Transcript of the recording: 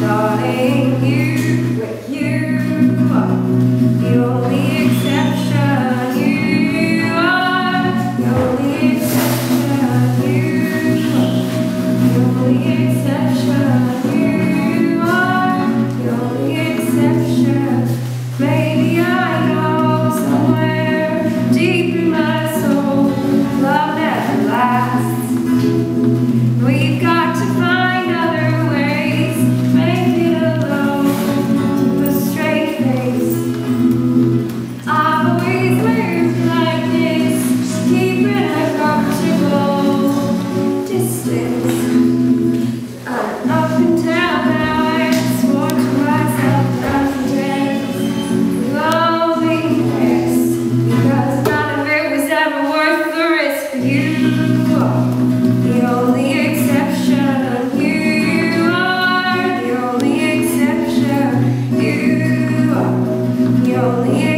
darling, you. Oh yeah.